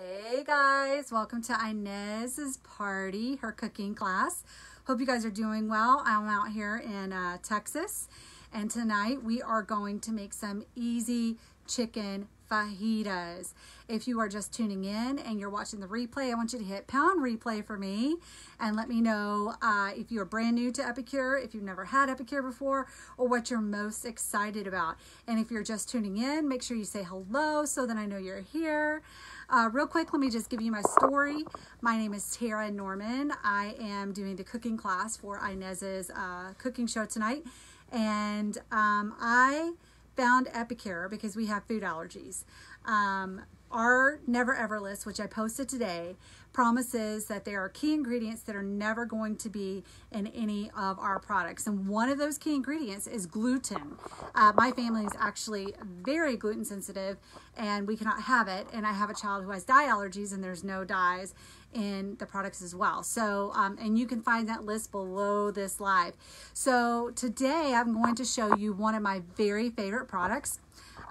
Hey guys, welcome to Inez's party, her cooking class. Hope you guys are doing well. I'm out here in uh, Texas, and tonight we are going to make some easy chicken fajitas. If you are just tuning in and you're watching the replay, I want you to hit pound replay for me and let me know uh, if you're brand new to Epicure, if you've never had Epicure before, or what you're most excited about. And if you're just tuning in, make sure you say hello so that I know you're here. Uh, real quick, let me just give you my story. My name is Tara Norman. I am doing the cooking class for Inez's uh, cooking show tonight. And um, I found Epicure because we have food allergies. Um, our never ever list, which I posted today, promises that there are key ingredients that are never going to be in any of our products. And one of those key ingredients is gluten. Uh, my family is actually very gluten sensitive and we cannot have it. And I have a child who has dye allergies and there's no dyes in the products as well. So, um, and you can find that list below this live. So today I'm going to show you one of my very favorite products.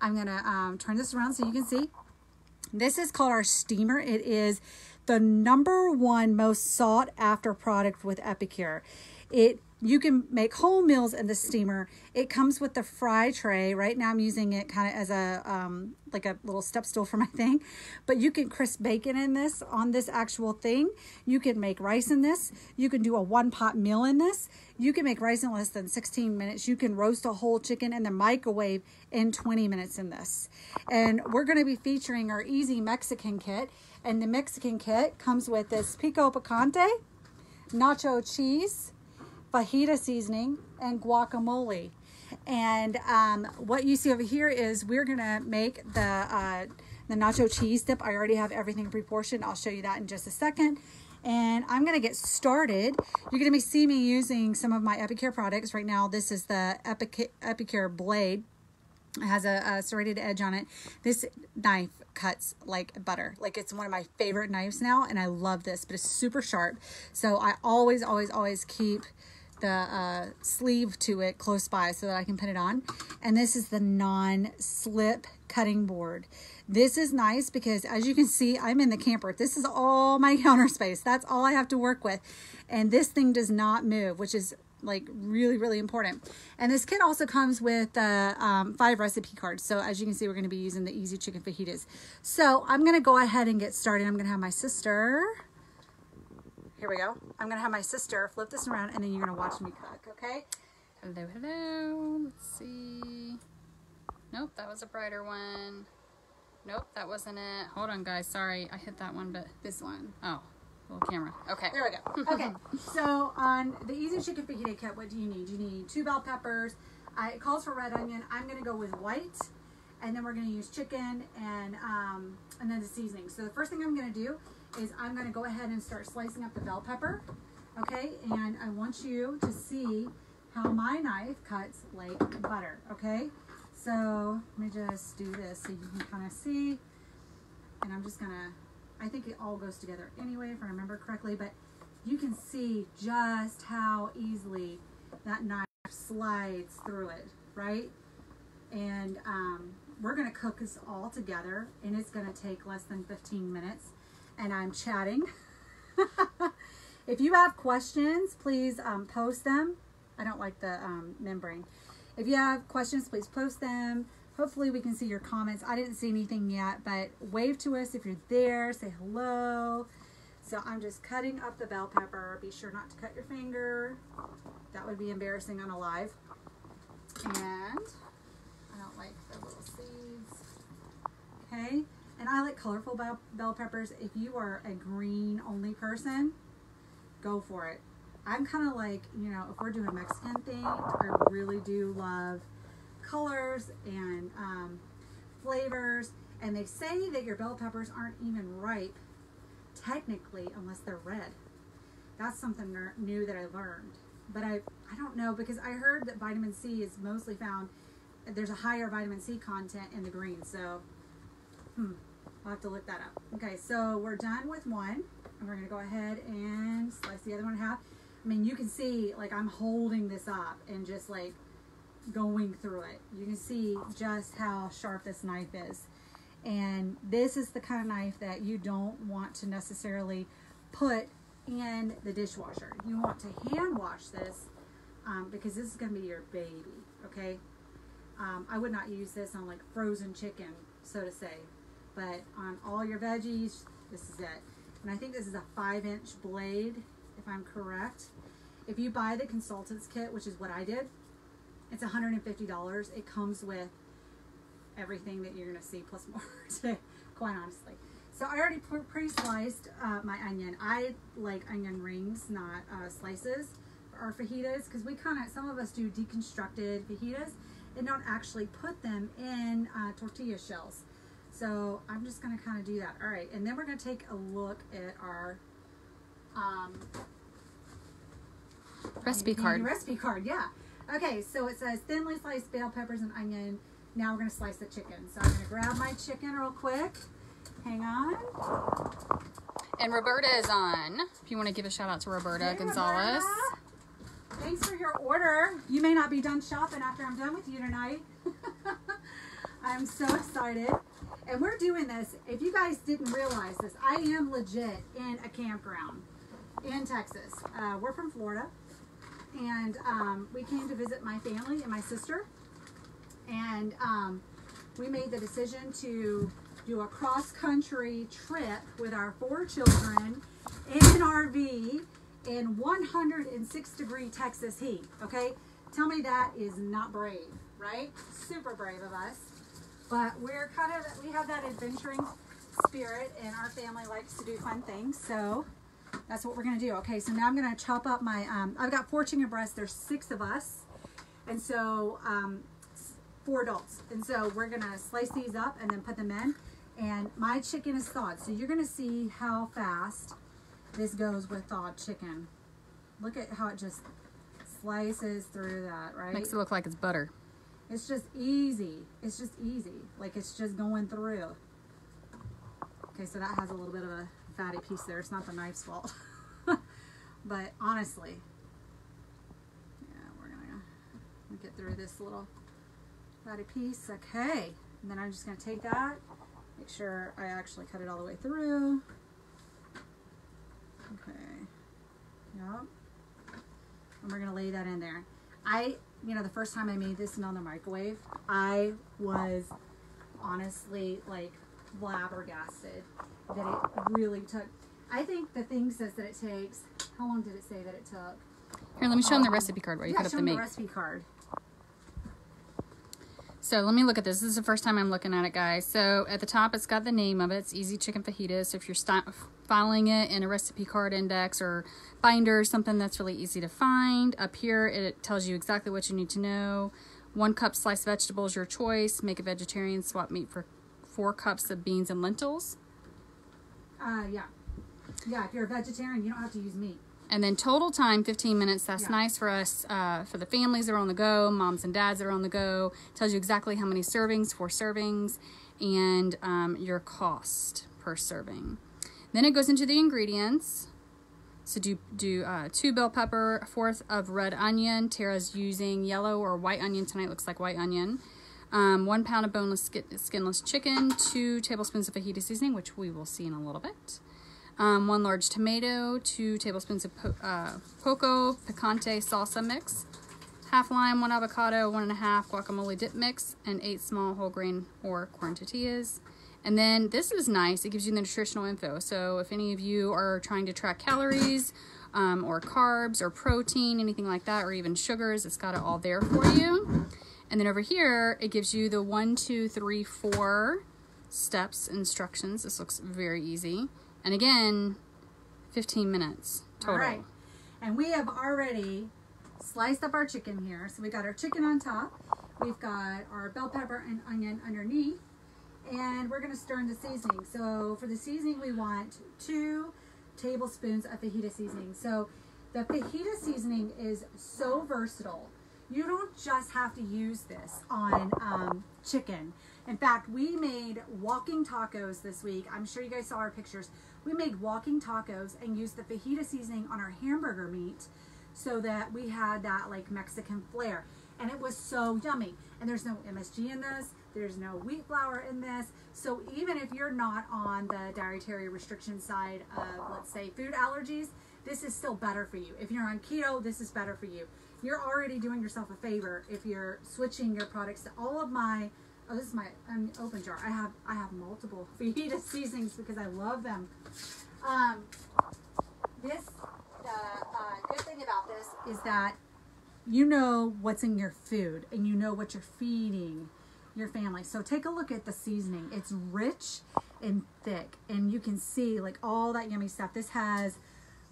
I'm going to um, turn this around so you can see. This is called our steamer. It is the number one most sought after product with Epicure. It you can make whole meals in the steamer. It comes with the fry tray. Right now I'm using it kind of as a, um, like a little step stool for my thing. But you can crisp bacon in this, on this actual thing. You can make rice in this. You can do a one pot meal in this. You can make rice in less than 16 minutes. You can roast a whole chicken in the microwave in 20 minutes in this. And we're going to be featuring our easy Mexican kit. And the Mexican kit comes with this pico picante, nacho cheese, fajita seasoning, and guacamole. And um, what you see over here is we're gonna make the uh, the nacho cheese dip. I already have everything pre-portioned. I'll show you that in just a second. And I'm gonna get started. You're gonna be see me using some of my Epicure products right now. This is the Epic Epicure blade. It has a, a serrated edge on it. This knife cuts like butter. Like it's one of my favorite knives now, and I love this, but it's super sharp. So I always, always, always keep the uh, sleeve to it close by so that I can put it on. And this is the non-slip cutting board. This is nice because as you can see, I'm in the camper. This is all my counter space. That's all I have to work with. And this thing does not move, which is like really, really important. And this kit also comes with uh, um, five recipe cards. So as you can see, we're gonna be using the easy chicken fajitas. So I'm gonna go ahead and get started. I'm gonna have my sister here we go. I'm gonna have my sister flip this around and then you're gonna watch me cook, okay? Hello, hello. Let's see. Nope, that was a brighter one. Nope, that wasn't it. Hold on, guys. Sorry, I hit that one, but this one. Oh, little camera. Okay. There we go. Okay, so on the Easy Chicken Fajita Kit, what do you need? You need two bell peppers. I, it calls for red onion. I'm gonna go with white, and then we're gonna use chicken and um, and then the seasoning. So the first thing I'm gonna do is I'm going to go ahead and start slicing up the bell pepper. Okay, and I want you to see how my knife cuts like butter. Okay, so let me just do this so you can kind of see. And I'm just going to, I think it all goes together anyway, if I remember correctly, but you can see just how easily that knife slides through it, right? And um, we're to cook this all together, and it's to take less than 15 minutes and I'm chatting. if you have questions, please um, post them. I don't like the um, membrane. If you have questions, please post them. Hopefully we can see your comments. I didn't see anything yet, but wave to us if you're there. Say hello. So I'm just cutting up the bell pepper. Be sure not to cut your finger. That would be embarrassing on a live. And I don't like the little seeds. Okay. And I like colorful bell, peppers. If you are a green only person, go for it. I'm kind of like, you know, if we're doing Mexican thing, I really do love colors and um, flavors. And they say that your bell peppers aren't even ripe, technically, unless they're red. That's something new that I learned. But I, I don't know because I heard that vitamin C is mostly found, there's a higher vitamin C content in the green. So, hmm. I'll have to look that up. Okay, so we're done with one. And we're going to go ahead and slice the other one in half. I mean, you can see, like, I'm holding this up and just, like, going through it. You can see just how sharp this knife is. And this is the kind of knife that you don't want to necessarily put in the dishwasher. You want to hand wash this um, because this is going to be your baby, okay? Um, I would not use this on like frozen chicken, so to say, but on all your veggies, this is it. And I think this is a five inch blade, if I'm correct. If you buy the consultants kit, which is what I did, it's $150. It comes with everything that you're going to see plus more today, quite honestly. So I already pre-sliced uh, my onion. I like onion rings, not uh, slices for our fajitas because we kind of, some of us do deconstructed fajitas and don't actually put them in uh, tortilla shells. So I'm just going to kind of do that. All right, and then we're going to take a look at our um, recipe card. Recipe card, yeah. Okay, so it says thinly sliced bell peppers and onion. Now we're going to slice the chicken. So I'm going to grab my chicken real quick. Hang on. And Roberta is on. If you want to give a shout out to Roberta Hey, Gonzalez. Roberta. Thanks for your order. You may not be done shopping after I'm done with you tonight. I'm so excited. And we're doing this. If you guys didn't realize this, I am legit in a campground in Texas. Uh, we're from Florida. And um, we came to visit my family and my sister. And um, we made the decision to do a cross country trip with our four children in an RV in 106 degree Texas heat. Okay, tell me that is not brave, right? Super brave of us, but we're kind of we have that adventuring spirit, and our family likes to do fun things. So that's what we're gonna do. Okay, so now I'm gonna chop up my. Um, I've got four chicken breasts. There's six of us, and so um, four adults, and so we're gonna slice these up and then put them in. And my chicken is thawed, so you're gonna see how fast this goes with thawed chicken. Look at how it just slices through that, right? Makes it look like it's butter. It's just easy. It's just easy. Like it's just going through. Okay, so that has a little bit of a fatty piece there. It's not the knife's fault. but honestly, yeah, we're gonna get through this little fatty piece. Okay, and then I'm just gonna take that, make sure I actually cut it all the way through. Okay. Yep. And we're gonna lay that in there. I, you know, the first time I made this in on the microwave, I was honestly like flabbergasted that it really took. I think the thing says that it takes. How long did it say that it took? Here, let me show them the um, recipe card where you yeah, cut up the meat. the recipe card. So let me look at this. This is the first time I'm looking at it, guys. So at the top, it's got the name of it. It's Easy Chicken Fajitas. So if you're filing it in a recipe card index or binder, something that's really easy to find, up here it tells you exactly what you need to know. One cup sliced vegetables, your choice. Make a vegetarian swap meat for four cups of beans and lentils. Uh, yeah, yeah. If you're a vegetarian, you don't have to use meat. And then total time, 15 minutes. That's Yeah. nice for us, uh, for the families that are on the go, moms and dads that are on the go. Tells you exactly how many servings, four servings, and um, your cost per serving. Then it goes into the ingredients. So do do uh, two bell pepper, a fourth of red onion. Tara's using yellow or white onion tonight. Looks like white onion. Um, one pound of boneless skin, skinless chicken. Two tablespoons of fajita seasoning, which we will see in a little bit um, one large tomato, two tablespoons of po- uh, poco picante salsa mix, half lime, one avocado, one and a half guacamole dip mix, and eight small whole grain or corn tortillas. And then this is nice. It gives you the nutritional info. So if any of you are trying to track calories um, or carbs or protein, anything like that, or even sugars, it's got it all there for you. And then over here, it gives you the one, two, three, four steps instructions. This looks very easy. And again, 15 minutes total. All right. And we have already sliced up our chicken here. So we got our chicken on top. We've got our bell pepper and onion underneath. And we're going to stir in the seasoning. So for the seasoning, we want two tablespoons of fajita seasoning. So the fajita seasoning is so versatile. You don't just have to use this on um, chicken. In fact, we made walking tacos this week. I'm sure you guys saw our pictures. We made walking tacos and used the fajita seasoning on our hamburger meat so that we had that like Mexican flair. And it was so yummy. And there's no MSG in this. There's no wheat flour in this. So even if you're not on the dietary restriction side of, let's say, food allergies, this is still better for you. If you're on keto, this is better for you. You're already doing yourself a favor if you're switching your products to all of my. Oh, this is my open jar. I have I have multiple fajita seasonings because I love them. Um, this the uh, good thing about this is that you know what's in your food and you know what you're feeding your family. So take a look at the seasoning. It's rich and thick, and you can see like all that yummy stuff. This has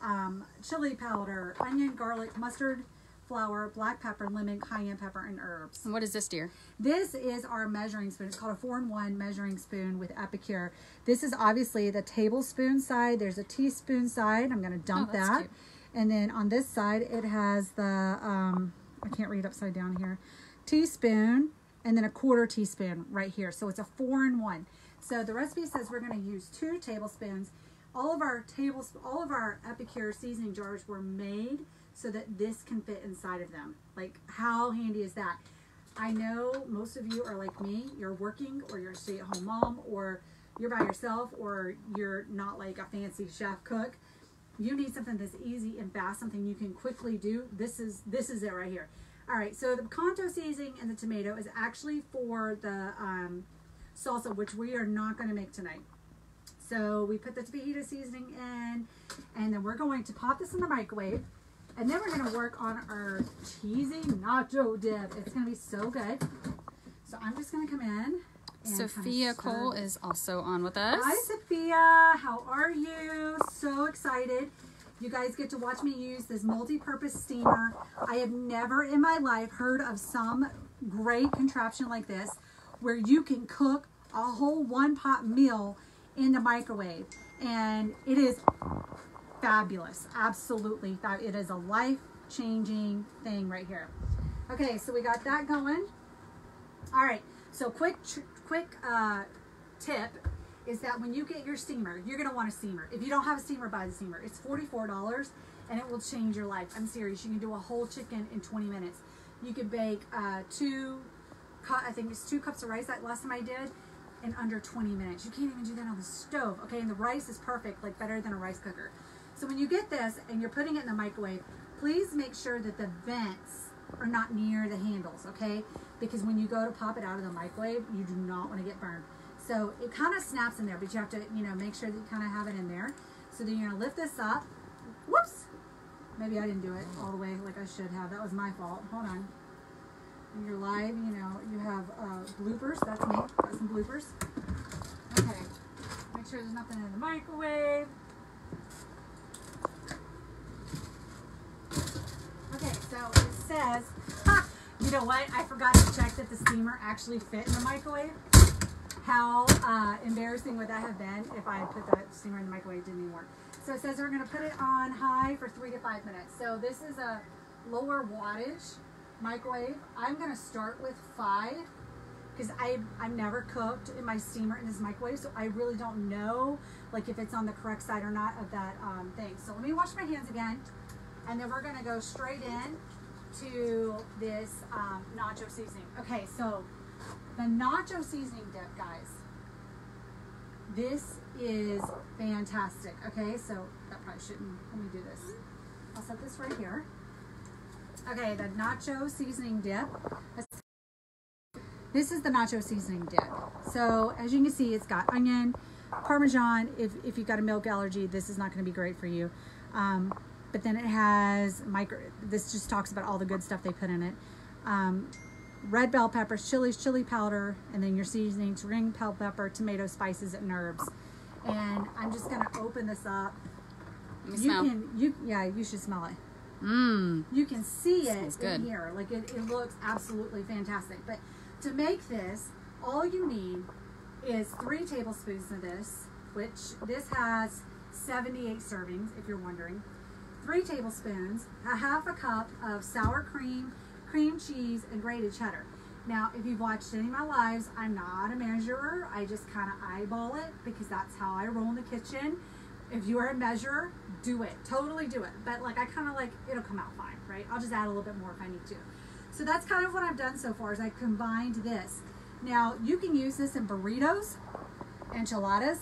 um, chili powder, onion, garlic, mustard, flour, black pepper, lemon, cayenne pepper, and herbs. And what is this, dear? This is our measuring spoon. It's called a four in one measuring spoon with Epicure. This is obviously the tablespoon side. There's a teaspoon side. I'm going to dump Oh, that. cute. And then on this side, it has the, um, I can't read upside down here, teaspoon, and then a quarter teaspoon right here. So it's a four in one. So the recipe says we're going to use two tablespoons. All of our tables, all of our Epicure seasoning jars were made so that this can fit inside of them. Like how handy is that? I know most of you are like me. You're working, or you're a stay-at-home mom, or you're by yourself, or you're not like a fancy chef cook. You need something that's easy and fast, something you can quickly do. This is this is it right here. All right, so the picanto seasoning and the tomato is actually for the um, salsa, which we are not going to make tonight. So we put the fajita seasoning in, and then we're going to pop this in the microwave. And then we're going to work on our cheesy nacho dip. It's going to be so good. So I'm just going to come in. Sophia Cole is also on with us. Hi, Sophia. How are you? So excited. You guys get to watch me use this multi-purpose steamer. I have never in my life heard of some great contraption like this where you can cook a whole one pot meal in the microwave. And it is fabulous. Absolutely. It is a life-changing thing right here. Okay, so we got that going. All right. So quick, quick uh, tip is that when you get your steamer, you're gonna want a steamer. If you don't have a steamer, buy the steamer. It's forty-four dollars, and it will change your life. I'm serious. You can do a whole chicken in 20 minutes. You can bake uh, two, I think it's two cups of rice. That last time I did, in under 20 minutes. You can't even do that on the stove. Okay, and the rice is perfect, like better than a rice cooker. So when you get this and you're putting it in the microwave, please make sure that the vents are not near the handles, okay? Because when you go to pop it out of the microwave, you do not want to get burned. So it kind of snaps in there, but you have to, you know, make sure that you kind of have it in there. So then you're gonna lift this up. Whoops! Maybe I didn't do it all the way like I should have. That was my fault. Hold on. You're live, you know, you have uh, bloopers. That's me. Got some bloopers. Okay. Make sure there's nothing in the microwave. Okay, so it says, ha, you know what? I forgot to check that the steamer actually fit in the microwave. How uh, embarrassing would that have been if I put the steamer in the microwave? It didn't even work. So it says we're going to put it on high for three to five minutes. So this is a lower wattage microwave. I'm going to start with five because I I've never cooked in my steamer in this microwave, so I really don't know like if it's on the correct side or not of that um, thing. So let me wash my hands again, and then we're gonna go straight in to this um, nacho seasoning. Okay, so the nacho seasoning dip, guys. This is fantastic. Okay, so that probably shouldn't. Let me do this. I'll set this right here. Okay, the nacho seasoning dip. This is the nacho seasoning dip. So as you can see, it's got onion, parmesan. If, if you've got a milk allergy, this is not going to be great for you. Um, but then it has micro. This just talks about all the good stuff they put in it. Um, red bell peppers, chilies, chili powder, and then your seasonings: ring bell pepper, tomato, spices, and herbs. And I'm just going to open this up. Let me You smell. can, you yeah, you should smell it Mmm. you can see it Smells in here. Like it, it looks absolutely fantastic. But to make this, all you need is three tablespoons of this, which this has 78 servings, if you're wondering. Three tablespoons, a half a cup of sour cream, cream cheese, and grated cheddar. Now, if you've watched any of my lives, I'm not a measurer. I just kind of eyeball it because that's how I roll in the kitchen. If you are a measurer, do it. Totally do it. But like I kind of like it'll come out fine, right? I'll just add a little bit more if I need to. So that's kind of what I've done so far is I combined this. Now you can use this in burritos, enchiladas,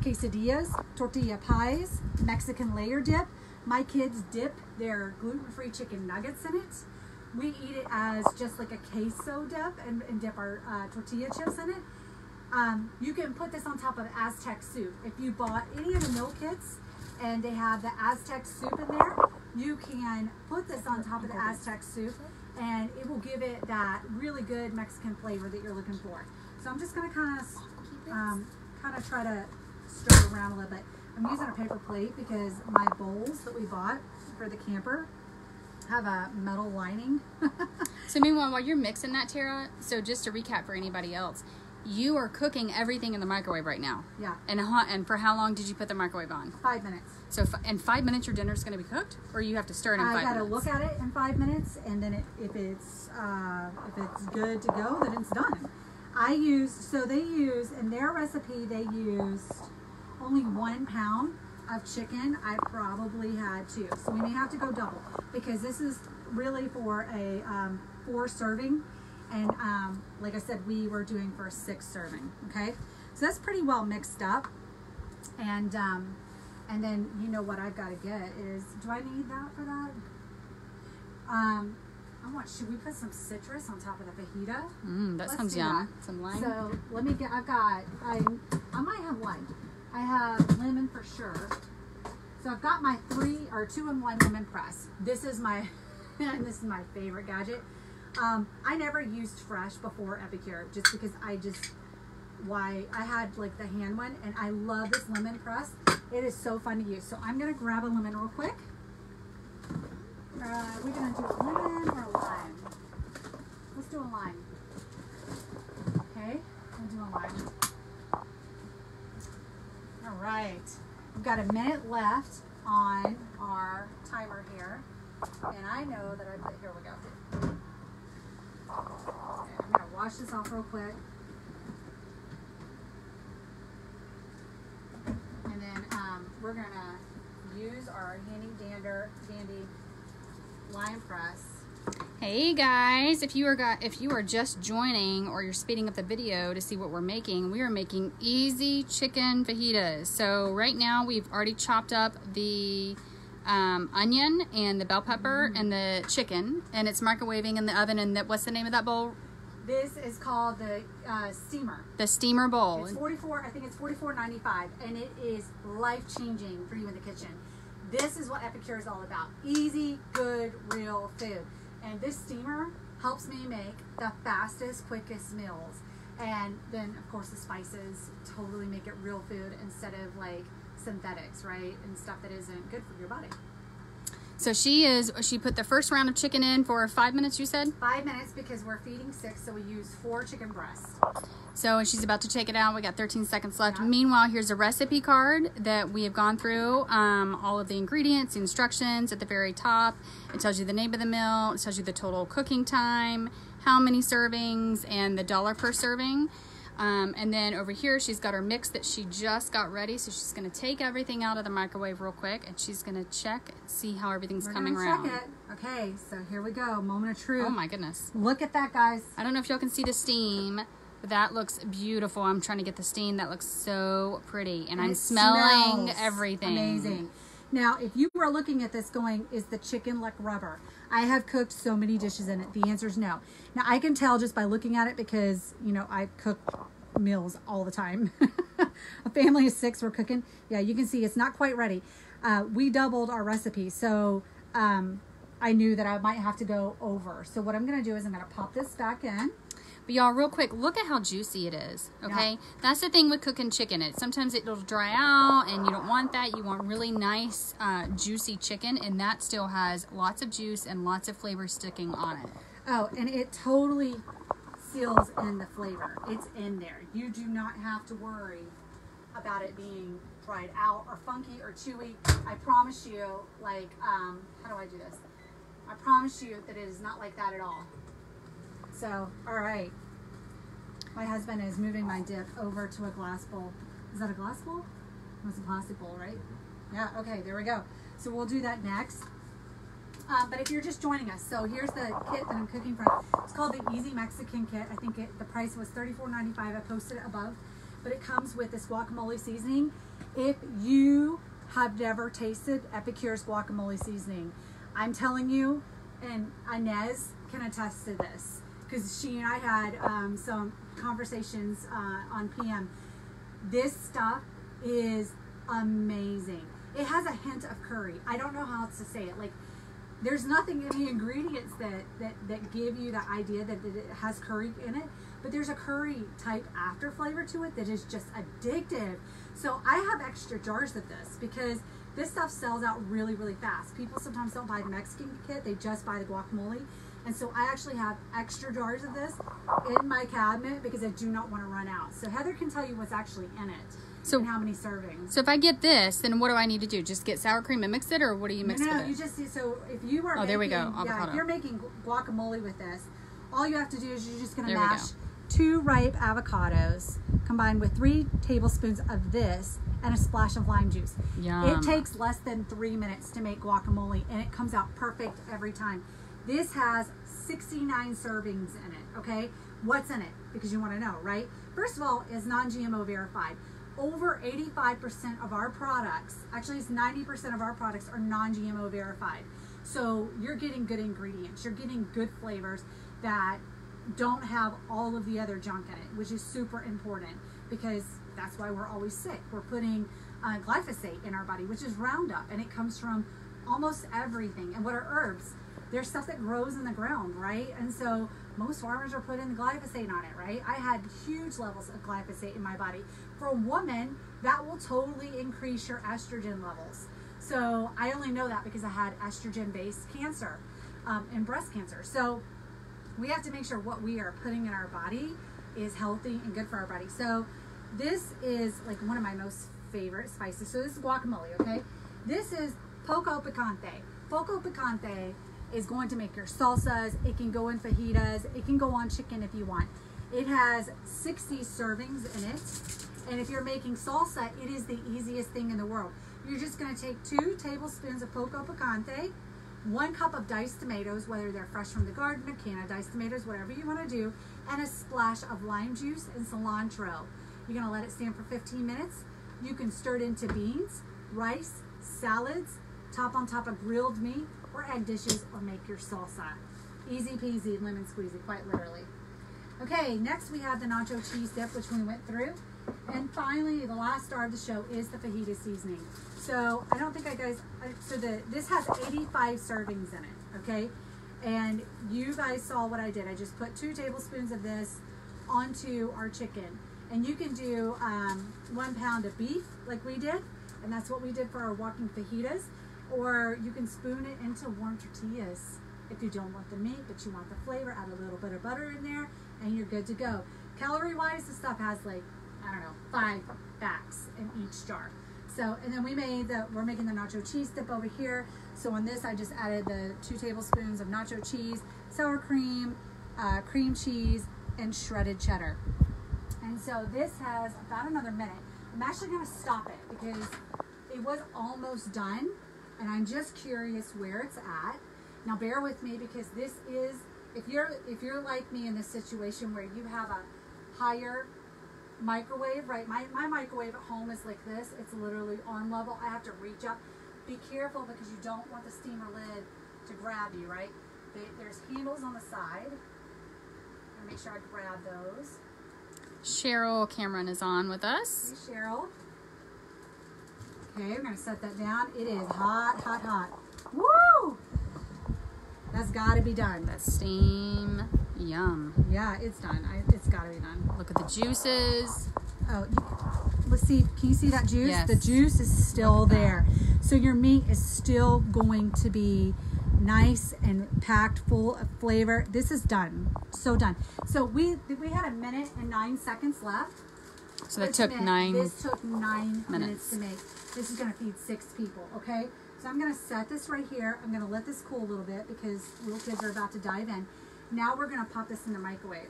quesadillas, tortilla pies, Mexican layer dip. My kids dip their gluten-free chicken nuggets in it. We eat it as just like a queso dip and, and dip our uh, tortilla chips in it. Um, you can put this on top of Aztec soup. If you bought any of the meal kits and they have the Aztec soup in there, you can put this on top of the Aztec soup and it will give it that really good Mexican flavor that you're looking for. So I'm just gonna kind of, um, kind of try to stir it around a little bit. I'm using a paper plate because my bowls that we bought for the camper have a metal lining. So meanwhile, while you're mixing that, Tara, so just to recap for anybody else, you are cooking everything in the microwave right now. yeah, And and for how long did you put the microwave on? five minutes. So f- in five minutes, your dinner's going to be cooked, or you have to stir it in five I five gotta minutes. look at it in five minutes, and then it, if it's uh, if it's good to go, then it's done. I used so they use in their recipe they used only one pound of chicken. I probably had two, so we may have to go double because this is really for a um, four serving, and um, like I said, we were doing for a six serving. Okay, so that's pretty well mixed up, and um, and then you know what I've got to get is do I need that for that? Um, I want. Should we put some citrus on top of the fajita? Mm, that Let's sounds yum. that. Some lime. So let me get. I've got. I I might have one. I have lemon for sure. So I've got my three or two in one lemon press. This is my. this is my favorite gadget. Um, I never used fresh before Epicure just because I just why I had like the hand one and I love this lemon press. It is so fun to use. So I'm gonna grab a lemon real quick. Uh, we're gonna do lemon or lime. Let's do a lime. Okay, we'll do a lime. Right, we've got a minute left on our timer here, and I know that I put here we go. Okay, I'm gonna wash this off real quick. And then um, we're gonna use our handy dander dandy lime press. Hey guys, if you are got if you are just joining or you're speeding up the video to see what we're making, we are making easy chicken fajitas. So right now we've already chopped up the um, onion and the bell pepper and the chicken, and it's microwaving in the oven. And that what's the name of that bowl? This is called the uh, steamer. The steamer bowl. It's 44, I think it's 44.95 and it is life changing for you in the kitchen. This is what Epicure is all about. Easy, good, real food. And this steamer helps me make the fastest, quickest meals. And then of course the spices totally make it real food instead of like synthetics, right? And stuff that isn't good for your body. So she is. She put the first round of chicken in for five minutes. You said. Five minutes because we're feeding six, so we use four chicken breasts. So she's about to take it out. We got 13 seconds left. Meanwhile, here's a recipe card that we have gone through. Um, all of the ingredients, the instructions at the very top. It tells you the name of the meal. It tells you the total cooking time, how many servings, and the dollar per serving. Um, and then over here, she's got her mix that she just got ready. So she's going to take everything out of the microwave real quick, and she's going to check and see how everything's We're coming around. check it. Okay, so here we go. Moment of truth. Oh my goodness. Look at that, guys. I don't know if y'all can see the steam, but that looks beautiful. I'm trying to get the steam. That looks so pretty. And, I'm smelling everything. Amazing. Now, if you were looking at this going, is the chicken like rubber? I have cooked so many dishes in it. The answer is no. Now, I can tell just by looking at it because, you know, I cook meals all the time. A family of six, we're cooking. Yeah, you can see it's not quite ready. Uh, we doubled our recipe. So um, I knew that I might have to go over. So what I'm going to do is I'm going to pop this back in. But y'all, real quick, look at how juicy it is. Okay, Yeah. that's the thing with cooking chicken. It sometimes it'll dry out, and you don't want that. You want really nice, uh, juicy chicken, and that still has lots of juice and lots of flavor sticking on it. Oh, and it totally seals in the flavor. It's in there. You do not have to worry about it being dried out or funky or chewy. I promise you, like, um, how do I do this? I promise you that it is not like that at all. So, all right. My husband is moving my dip over to a glass bowl. Is that a glass bowl? That's a plastic bowl, right? Yeah, okay, there we go. So we'll do that next. Um, but if you're just joining us, so here's the kit that I'm cooking from. It's called the Easy Mexican Kit. I think it, the price was $34.95. I posted it above, but it comes with this guacamole seasoning. If you have never tasted Epicure's guacamole seasoning, I'm telling you, and Inez can attest to this because she and I had um, some conversations uh, on PM. This stuff is amazing. It has a hint of curry. I don't know how else to say it. Like, there's nothing in the ingredients that, that, that give you the idea that it has curry in it, but there's a curry type after flavor to it that is just addictive. So I have extra jars of this because this stuff sells out really, really fast. People sometimes don't buy the Mexican kit, they just buy the guacamole. And so I actually have extra jars of this in my cabinet because I do not want to run out. So Heather can tell you what's actually in it So- and how many servings. So if I get this, then what do I need to do? Just get sour cream and mix it, or what do you mix no, with no, it? you just so if you are Oh, there we making, go, yeah, avocado. if you're making guacamole with this, all you have to do is you're just gonna There mash two ripe avocados combined with three tablespoons of this and a splash of lime juice. Yum. It takes less than three minutes to make guacamole and it comes out perfect every time. This has 69 servings in it, okay? What's in it? Because you want to know, right? First of all, is non-GMO verified. Over 85% of our products, actually it's 90% of our products are non-GMO verified. So you're getting good ingredients. You're getting good flavors that don't have all of the other junk in it, which is super important because that's why we're always sick. We're putting uh, glyphosate in our body, which is Roundup, and it comes from almost everything. And what are herbs? There's stuff that grows in the ground, right? And so most farmers are putting glyphosate on it, right? I had huge levels of glyphosate in my body. For a woman, that will totally increase your estrogen levels. So I only know that because I had estrogen based cancer um, and breast cancer. So we have to make sure what we are putting in our body is healthy and good for our body. So this is like one of my most favorite spices. So this is guacamole, okay? This is poco picante. Poco picante is going to make your salsas. It can go in fajitas. It can go on chicken if you want. It has 60 servings in it. And if you're making salsa, it is the easiest thing in the world. You're just going to take two tablespoons of poco picante, one cup of diced tomatoes, whether they're fresh from the garden, a can of diced tomatoes, whatever you want to do, and a splash of lime juice and cilantro. You're going to let it stand for 15 minutes. You can stir it into beans, rice, salads, top on top of grilled meat or egg dishes, or make your salsa. Easy peasy, lemon squeezy, quite literally. Okay, next we have the nacho cheese dip, which we went through. And finally, the last star of the show is the fajita seasoning. So I don't think I guys, so the this has 85 servings in it, okay? And you guys saw what I did. I just put two tablespoons of this onto our chicken. And you can do um, one pound of beef like we did, and that's what we did for our walking fajitas. Or you can spoon it into warm tortillas if you don't want the meat, but you want the flavor. Add a little bit of butter in there, and you're good to go. Calorie wise, this stuff has like I don't know five backs in each jar. So, and then we made the we're making the nacho cheese dip over here. So on this, I just added the two tablespoons of nacho cheese, sour cream, uh, cream cheese, and shredded cheddar. And so this has about another minute. I'm actually going to stop it because it was almost done, and I'm just curious where it's at. Now bear with me because this is if you're if you're like me in this situation where you have a higher microwave, right? My, my microwave at home is like this. It's literally arm level. I have to reach up. Be careful because you don't want the steamer lid to grab you, right? They, there's handles on the side. And make sure I grab those. Cheryl Cameron is on with us. Hey, Cheryl. Okay, we're gonna set that down. It is hot, hot, hot. Woo! That's gotta be done. That steam, yum. Yeah, it's done. I, it's gotta be done. Look at the juices. Oh, you, let's see. Can you see that juice? Yes. The juice is still Look at that. there. So your meat is still going to be nice and packed full of flavor. This is done. So done. So we we had a minute and nine seconds left. So that took nine. This took nine minutes. minutes. to make. This is going to feed six people. Okay. So I'm going to set this right here. I'm going to let this cool a little bit because little kids are about to dive in. Now we're going to pop this in the microwave.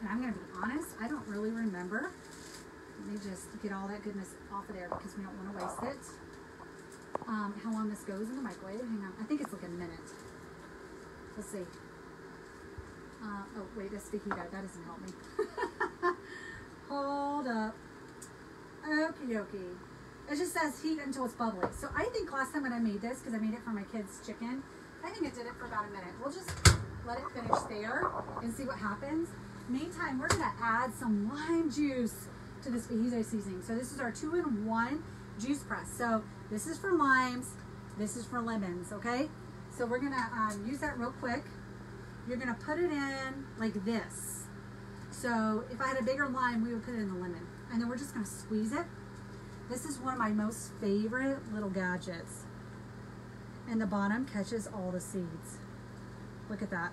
And I'm going to be honest. I don't really remember. Let me just get all that goodness off of there because we don't want to waste it. um, how long this goes in the microwave. Hang on. I think it's like a minute. Let's see. Uh, oh, wait, that's fajita. That doesn't help me. Hold up. Okie dokie. It just says heat until it's bubbly. So I think last time when I made this, because I made it for my kids' chicken, I think it did it for about a minute. We'll just let it finish there and see what happens. Meantime, we're gonna add some lime juice to this fajita seasoning. So this is our two-in-one juice press. So this is for limes, this is for lemons, okay? So we're gonna um, use that real quick. You're gonna put it in like this. So if I had a bigger lime, we would put it in the lemon. And then we're just gonna squeeze it. This is one of my most favorite little gadgets. And the bottom catches all the seeds. Look at that.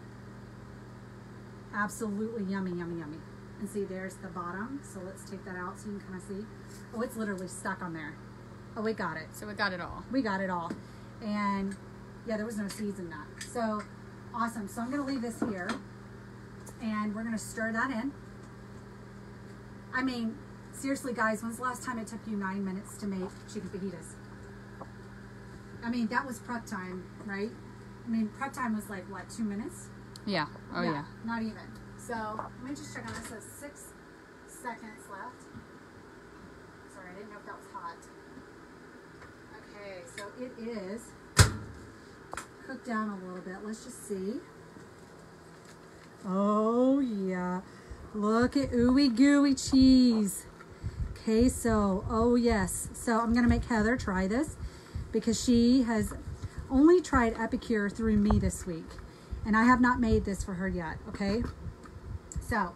Absolutely yummy, yummy, yummy. And see, there's the bottom. So let's take that out so you can kind of see. Oh, it's literally stuck on there. Oh, we got it. So we got it all. We got it all. And yeah, there was no seeds in that. So awesome. So I'm going to leave this here. And we're going to stir that in. I mean, seriously, guys, when's the last time it took you nine minutes to make chicken fajitas? I mean, that was prep time, right? I mean, prep time was like, what, two minutes? Yeah. Oh yeah. Not even. So let me just check on this. So six seconds left. Sorry, I didn't know if that was hot. Okay, so it is cooked down a little bit. Let's just see. Oh yeah. Look at ooey gooey cheese. Queso. Oh yes. So I'm gonna make Heather try this because she has only tried Epicure through me this week. And I have not made this for her yet, okay? So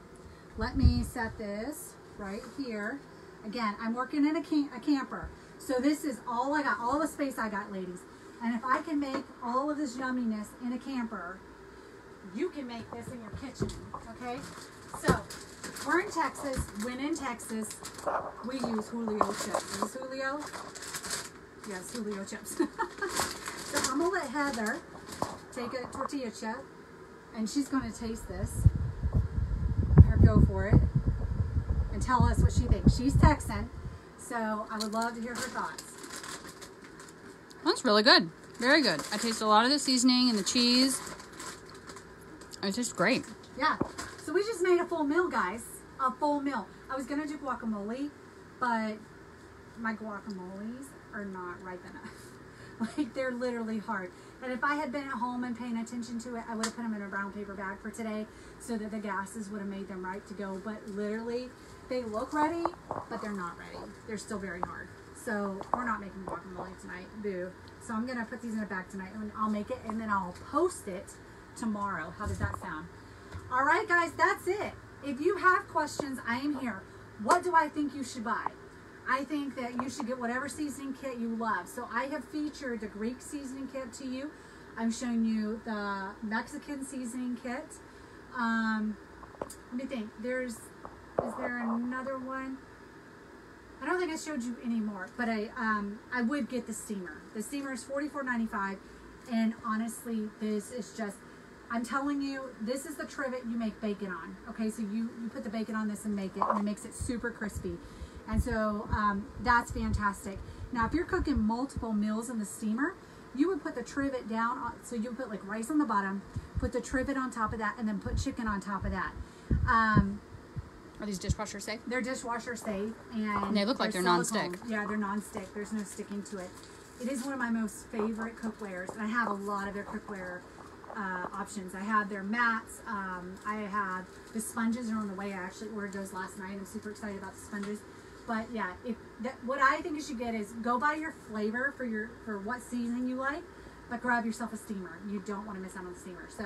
let me set this right here. Again, I'm working in a, cam a camper. So this is all I got, all the space I got, ladies. And if I can make all of this yumminess in a camper, you can make this in your kitchen, okay? So we're in Texas. When in Texas, we use Julio chips. Is Julio? Yes, Julio chips. so I'm gonna let Heather take a tortilla chip and she's gonna taste this. Her go for it and tell us what she thinks. She's Texan, so I would love to hear her thoughts. That's really good. Very good. I taste a lot of the seasoning and the cheese. It's just great. Yeah. So we just made a full meal, guys. A full meal. I was gonna do guacamole, but my guacamoles are not ripe enough. like they're literally hard. And if I had been at home and paying attention to it, I would have put them in a brown paper bag for today so that the gases would have made them ripe to go. But literally, they look ready, but they're not ready. They're still very hard. So we're not making guacamole tonight. Boo. So I'm gonna put these in a bag tonight and I'll make it and then I'll post it tomorrow. How does that sound? All right, guys, that's it. If you have questions, I am here. What do I think you should buy? I think that you should get whatever seasoning kit you love. So I have featured the Greek seasoning kit to you. I'm showing you the Mexican seasoning kit. Um, let me think. There's, is there another one? I don't think I showed you any more, but I um, I would get the steamer. The steamer is $44.95, and honestly, this is just. I'm telling you, this is the trivet you make bacon on. Okay, so you you put the bacon on this and make it, and it makes it super crispy, and so um, that's fantastic. Now, if you're cooking multiple meals in the steamer, you would put the trivet down. On, so you put like rice on the bottom, put the trivet on top of that, and then put chicken on top of that. Um, Are these dishwasher safe? they're dishwasher safe and They look like they're silicone. nonstick. Yeah, they're nonstick. There's no sticking to it. It is one of my most favorite cookwares, and I have a lot of their cookware uh, options. I have their mats. Um, I have the sponges are on the way. I actually ordered those last night. I'm super excited about the sponges. But yeah, if that, what I think you should get is go by your flavor for your for what seasoning you like, but grab yourself a steamer. You don't want to miss out on the steamer. So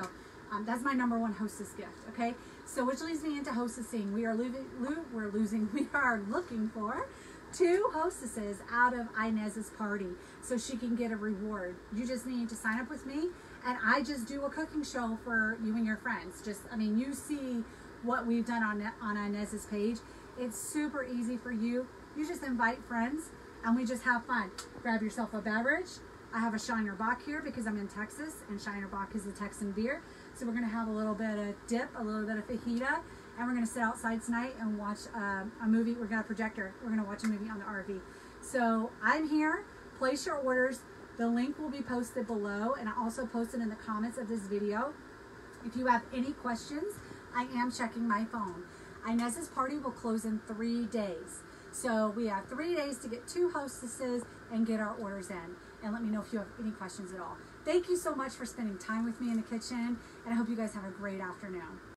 um, that's my number one hostess gift. Okay, so which leads me into hostessing. We are losing. Lo- we're losing. We are looking for two hostesses out of Inez's party, so she can get a reward. You just need to sign up with me, and I just do a cooking show for you and your friends. Just, I mean, you see what we've done on on Inez's page. It's super easy for you. You just invite friends, and we just have fun. Grab yourself a beverage. I have a Shiner Bock here because I'm in Texas, and Shiner Bock is a Texan beer. So we're gonna have a little bit of dip, a little bit of fajita, and we're gonna sit outside tonight and watch um, a movie. We're gonna a projector. We're gonna watch a movie on the RV. So I'm here. Place your orders. The link will be posted below and I also posted in the comments of this video. If you have any questions, I am checking my phone. Inez's party will close in three days. So we have three days to get two hostesses and get our orders in. And let me know if you have any questions at all. Thank you so much for spending time with me in the kitchen, and I hope you guys have a great afternoon.